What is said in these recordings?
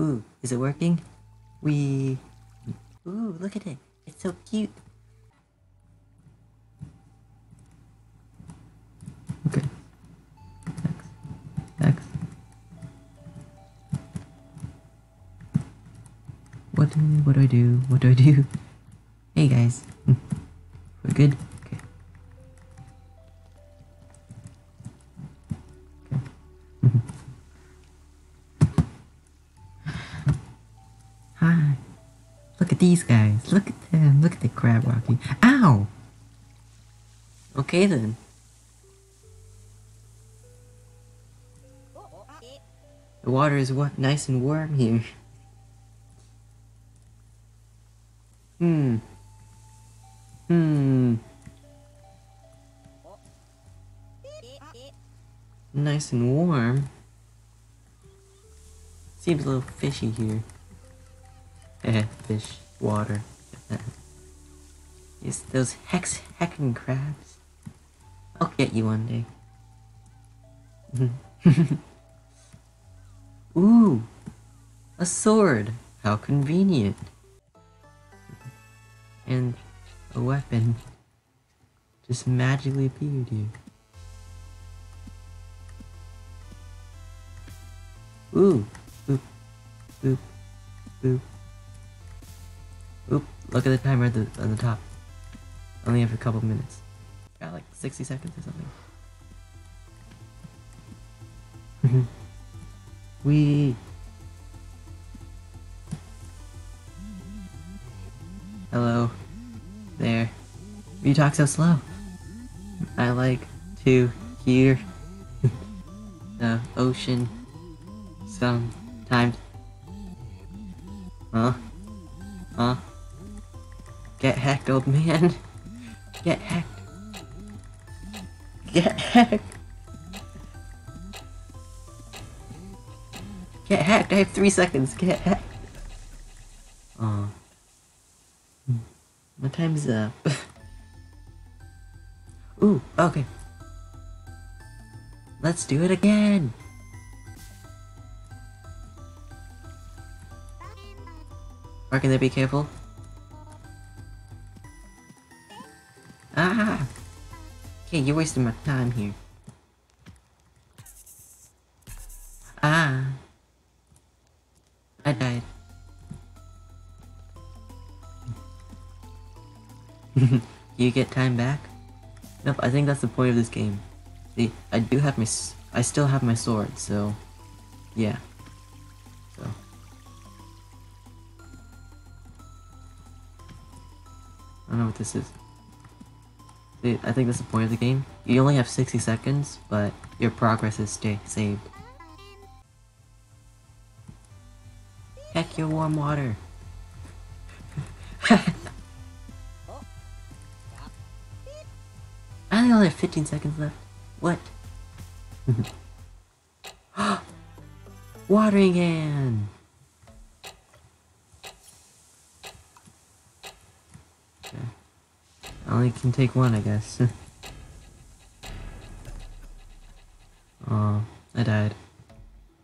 Ooh, is it working? We. Ooh, look at it. It's so cute. Okay. X. X. What do, what do I do? What do I do? Hey guys. We're good? These guys. Look at them. Look at the crab walking. Ow! Okay then. The water is what nice and warm here. Hmm. Hmm. Nice and warm. Seems a little fishy here. Eh, fish, water. yes, those hex heckin' crabs. I'll get you one day. Ooh, a sword. How convenient. And a weapon just magically appeared here. Ooh, boop, boop, boop. Look at the timer at the, on the top. Only have a couple minutes. Got like 60 seconds or something. Mm-hmm. we. Hello. There. You talk so slow. I like to hear the ocean sometimes. Huh? Huh? Get hacked, old man. Get hacked. Get hacked. Get hacked. I have three seconds. Get hacked. Aw. My time's up. Ooh, okay. Let's do it again. Can they be careful? Okay, you're wasting my time here. Ah. I died. you get time back? Nope, I think that's the point of this game. See, I do have my... I still have my sword, so... Yeah. So... I don't know what this is. I think that's the point of the game. You only have 60 seconds, but your progress is stay saved. Heck your warm water. I only have 15 seconds left. What? Watering can! Okay. I only can take one, I guess. oh, I died.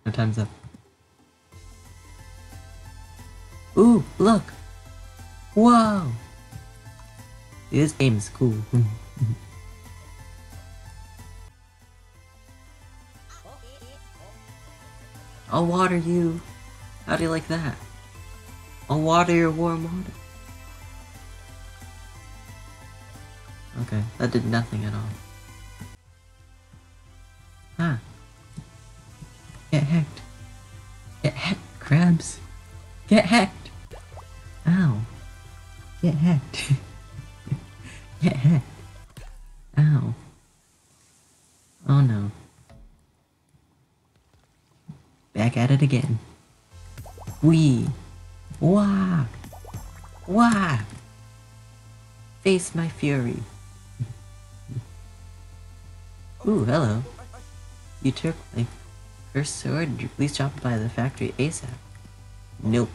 No time's up. Ooh, look! Whoa! This game is cool. I'll water you. How do you like that? I'll water your warm water. Okay, that did nothing at all. Huh. Get hacked. Get hacked, crabs. Get hacked. Ow. Get hacked. Get hacked. Ow. Oh no. Back at it again. Wee. Wah. Wah. Face my fury. Ooh, hello. You took my first sword. Please drop by the factory ASAP. Nope.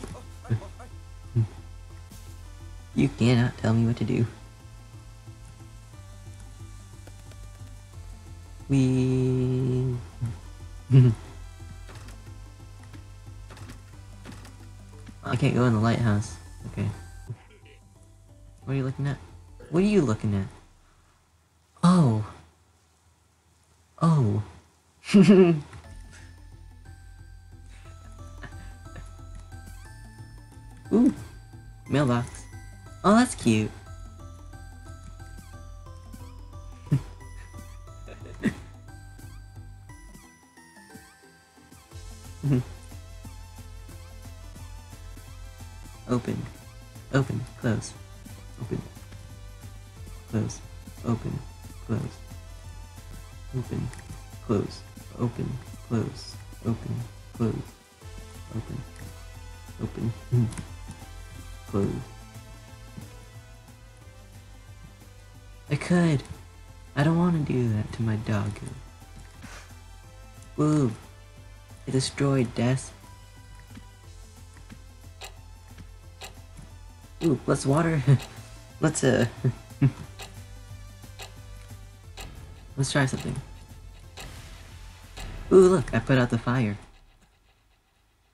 you cannot tell me what to do. We. I can't go in the lighthouse. Okay. What are you looking at? What are you looking at? Oh. Oh. Ooh. Mailbox. Oh, that's cute. Open. Open. Close. Open. Close. Open. Close. Open. Close. Open. Close. Open. Close. Open. Open. Close. I could. I don't want to do that to my doggo. Woo. It destroyed Death. Ooh, let's water. let's uh. let's try something. Ooh, look! I put out the fire.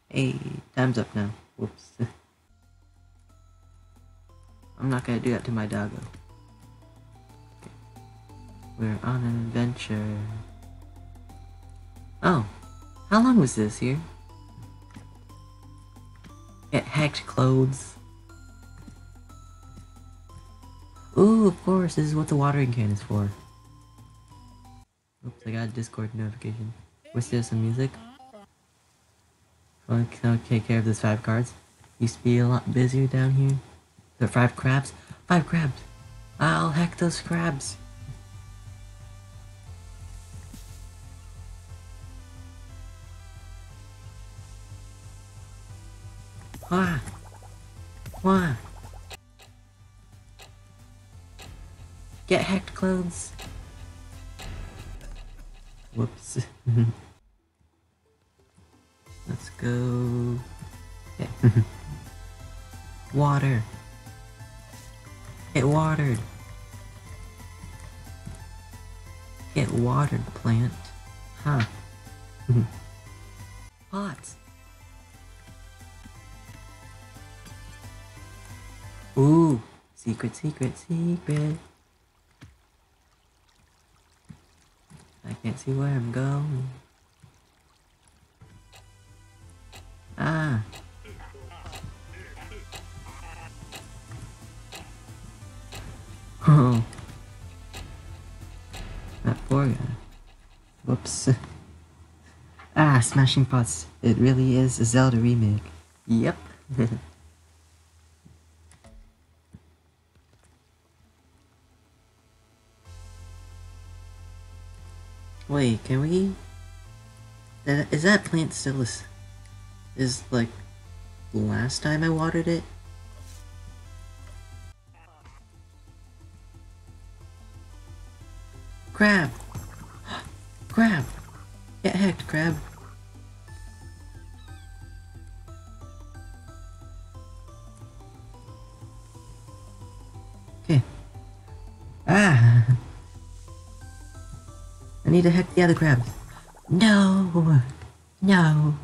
Hey, time's up now. Whoops. I'm not gonna do that to my doggo. Okay. We're on an adventure. Oh, how long was this here? Get hacked clothes. Ooh, of course, this is what the watering can is for. Oops, I got a Discord notification. Wish there some music? Well, can I take care of those five cards? Used to be a lot busier down here. There are five crabs? Five crabs! I'll hack those crabs! Why? Why? Get hacked clothes. Whoops. Go. Yeah. Mm-hmm. Water. Get watered. Get watered, plant. Huh. Mm-hmm. Pots. Ooh. Secret, secret, secret. I can't see where I'm going. Oh. That poor guy. Whoops. ah, Smashing Pots. It really is a Zelda remake. Yep. Wait, can we? Is that plant still is, is like The last time I watered it? Crab! Get hacked, crab! Okay. Ah! I need to hack the other crabs. No! No!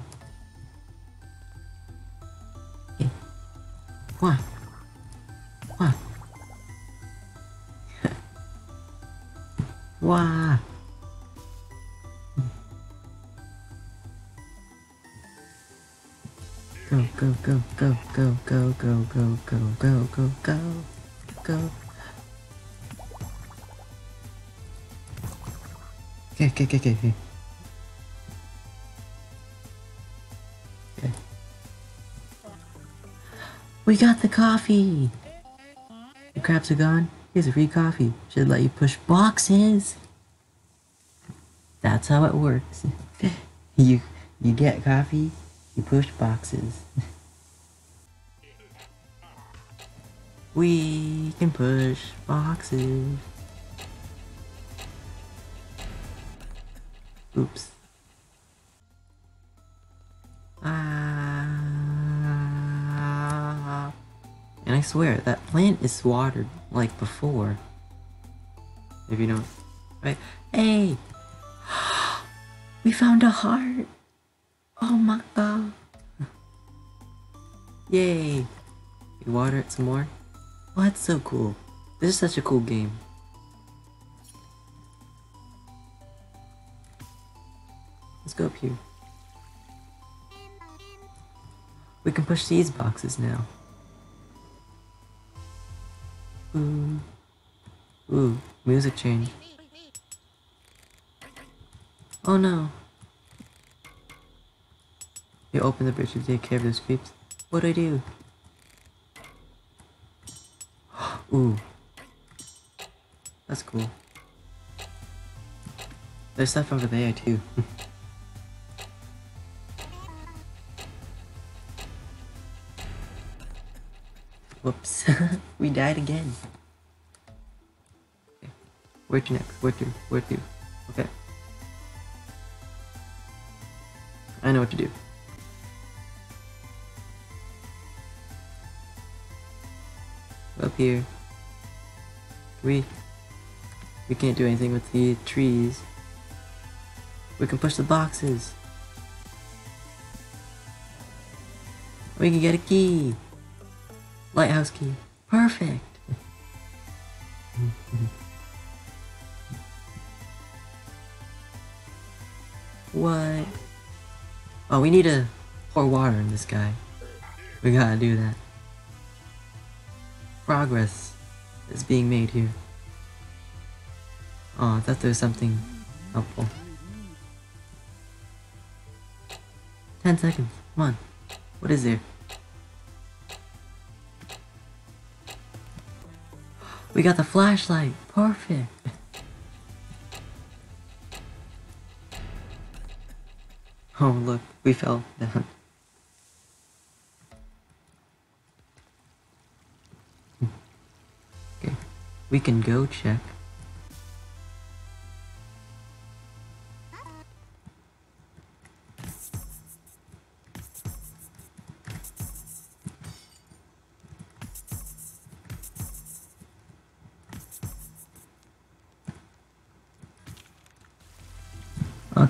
Okay, okay, okay, okay. We got the coffee! The crabs are gone. Here's a free coffee. Should let you push boxes. That's how it works. you you get coffee, you push boxes. we can push boxes. Oops. Ah. And I swear, that plant is watered like before. If you don't. Right? Hey! We found a heart! Oh my god. Yay! We water it some more. Oh, that's so cool. This is such a cool game. Let's go up here. We can push these boxes now. Ooh. Ooh, music change. Oh no. You open the bridge to take care of those creeps. What do I do? Ooh. That's cool. There's stuff over there too. Whoops. we died again. Okay. Where to next? Where to? Where to? Okay. I know what to do. Up here. We we can't do anything with the trees. We can push the boxes. We can get a key. Lighthouse key. Perfect. what? Oh, we need to pour water in this guy. We gotta do that. Progress is being made here. Oh, I thought there was something helpful. Ten seconds. Come on. What is there? We got the flashlight. Perfect. Oh, look. We fell down. Hmm. Okay. We can go check.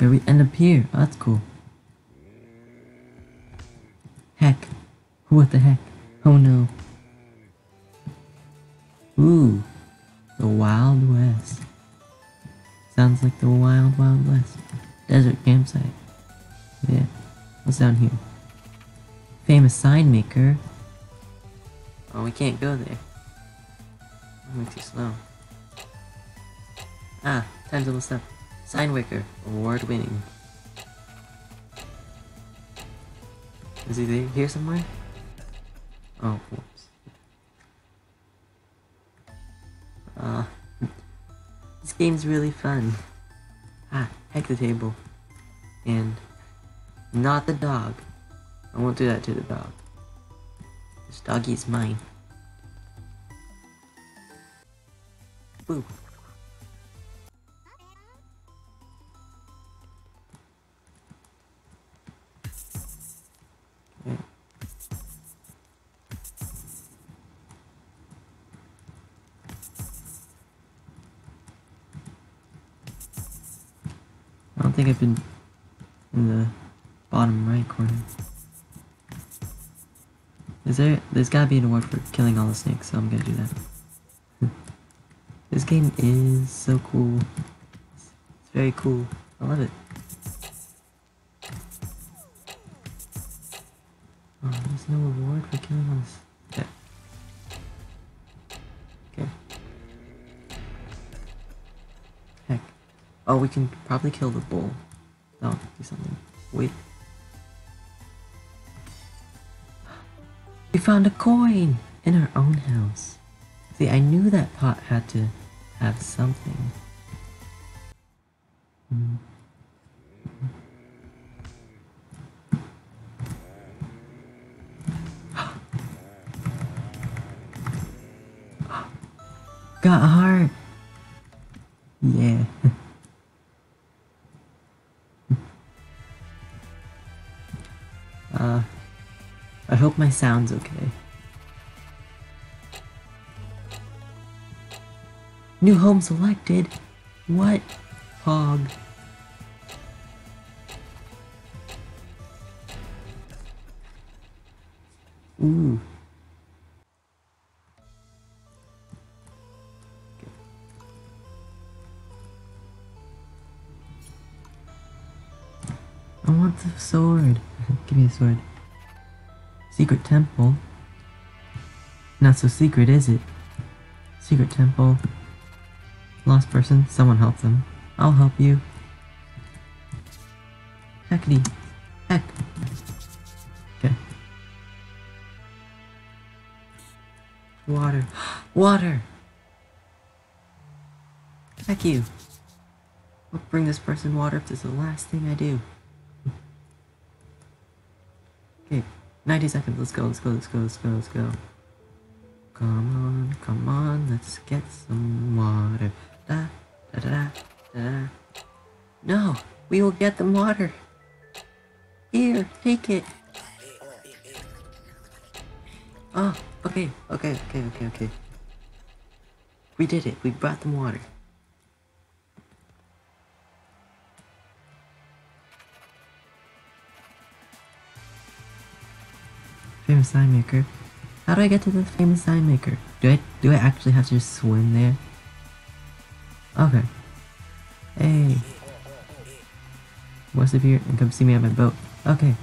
Okay, we end up here. Oh, that's cool. Heck. What the heck? Oh no. Ooh. The Wild West. Sounds like the Wild Wild West. Desert campsite. Yeah. What's down here? Famous sign maker. Oh, we can't go there. I'm too slow. Ah, time's almost up. Signwaker, award winning. Is he here somewhere? Oh, whoops. Uh, this game's really fun. Ah, heck the table. And not the dog. I won't do that to the dog. This doggy is mine. Boo. Think I've been in the bottom right corner. Is there? There's gotta be an award for killing all the snakes, so I'm gonna do that. this game is so cool. It's, it's very cool. I love it. Oh, we can probably kill the bull. No, do something. Wait. We found a coin in our own house. See, I knew that pot had to have something. Sound's okay. New home selected. What? Hog. Ooh. I want the sword. Give me the sword. Secret temple. Not so secret, is it? Secret temple. Lost person. Someone help them. I'll help you. Heckity. Heck. Okay. Water. Water! Heck you. I'll bring this person water if this is the last thing I do. Okay, 90 seconds. Let's go, let's go, let's go, let's go, let's go. Come on, come on, let's get some water. Da, da, da, da. No, we will get them water. Here, take it. Oh, okay, okay, okay, okay, okay. We did it. We brought them water. Famous sign maker. How do I get to the famous sign maker? Do I do I actually have to just swim there? Okay. Hey. What's up here and come see me on my boat? Okay.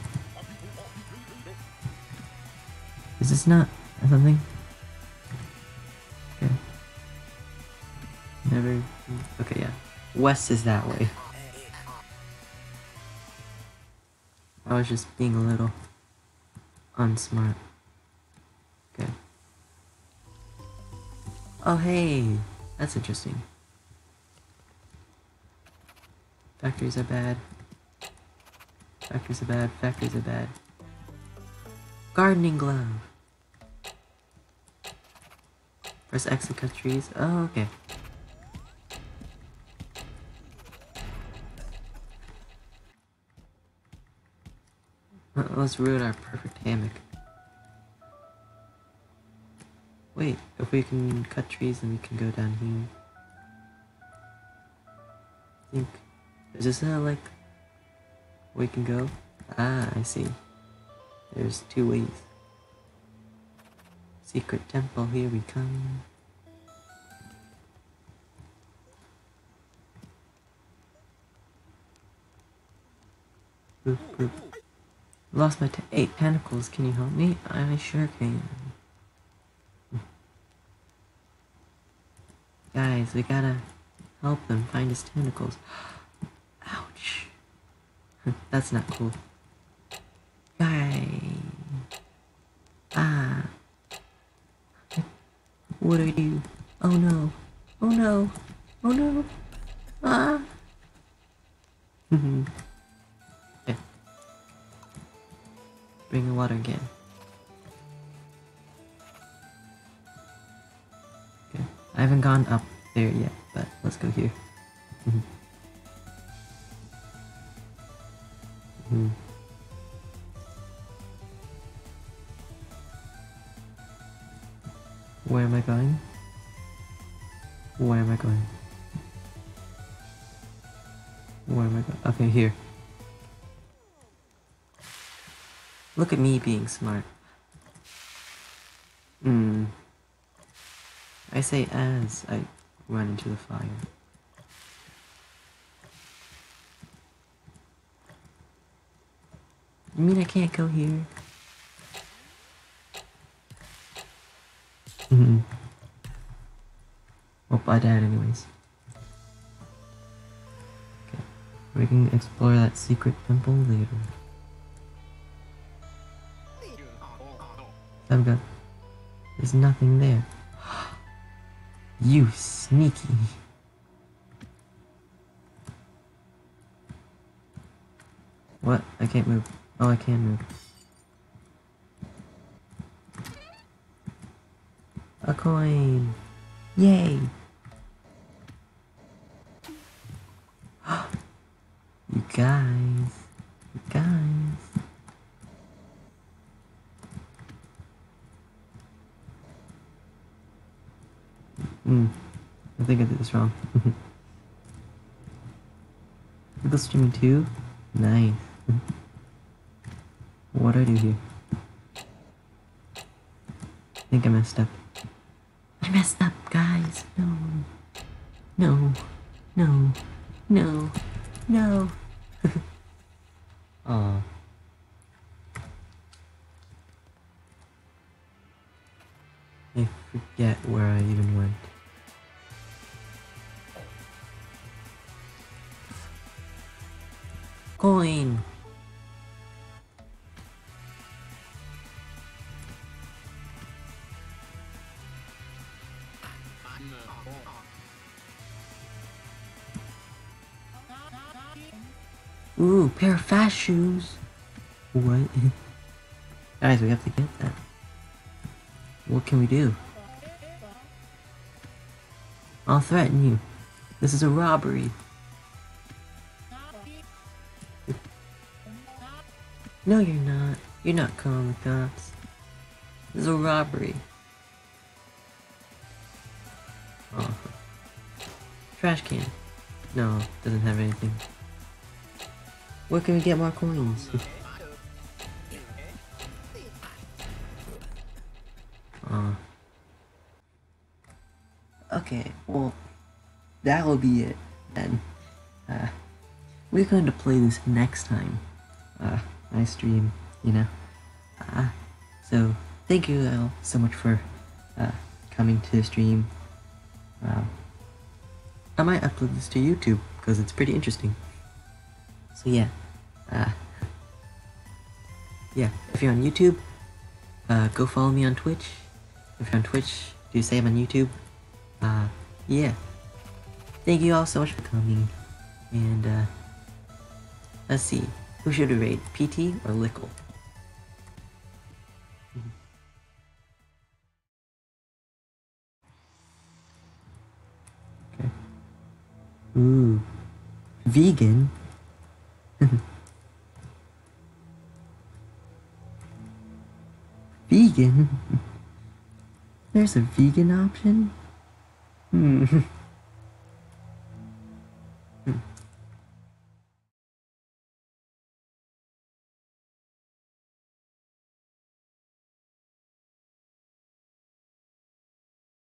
Is this not something? Okay. Never. Okay, yeah. West is that way. I was just being a little unsmart. Okay. Oh, hey! That's interesting. Factories are bad. Factories are bad. Factories are bad. Gardening glove. Press X to cut trees. Oh, okay. Let's ruin our perfect hammock. Wait, if we can cut trees, then we can go down here. I think. Is this not like we can go? Ah, I see. There's two ways. Secret temple, here we come. Boop, boop. Lost my eight tentacles. Can you help me? I sure can. Guys, we gotta help them find his tentacles. Ouch. That's not cool. Guy. Ah. What do I do? Oh no. Oh no. Oh no. I haven't gone up there yet, but let's go here. Mhm. Where am I going? Where am I going? Where am I going? Okay, here. Look at me being smart. Hmm. I say as I run into the fire. You mean I can't go here? Mm-hmm. Well, I died anyways. Okay. We can explore that secret temple later. I've got... There's nothing there. You sneaky. What? I can't move. Oh, I can move. A coin! Yay! you guys. You guys. Hmm. I think I did this wrong. Google streaming too? Nice. what do I do here? I think I messed up. I messed up, Ooh, pair of fast shoes. What? Guys, we have to get that. What can we do? I'll threaten you. This is a robbery. No, you're not. You're not calling the cops. This is a robbery. Oh. Trash can. No, doesn't have anything. Where can we get more coins? uh. Okay, well, that will be it then. Uh, we're going to play this next time. Uh, I stream, you know. Uh, so, thank you all so much for uh, coming to the stream. Uh, I might upload this to YouTube because it's pretty interesting. So yeah, uh, yeah. If you're on YouTube, uh, go follow me on Twitch. If you're on Twitch, do say I'm on YouTube. Uh, yeah. Thank you all so much for coming. And uh, let's see, who should we rate, PT or Lickle? Okay. Ooh, vegan. Vegan? There's a vegan option? Hmm.